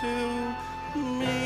to me.